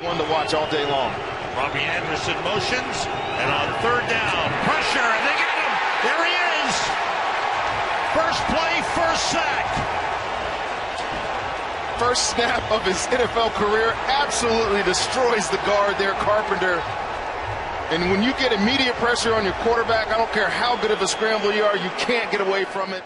One to watch all day long. Robbie Anderson motions, and on third down, pressure, and they got him. There he is. First play, first sack. First snap of his NFL career absolutely destroys the guard there, Carpenter. And when you get immediate pressure on your quarterback, I don't care how good of a scramble you are, you can't get away from it.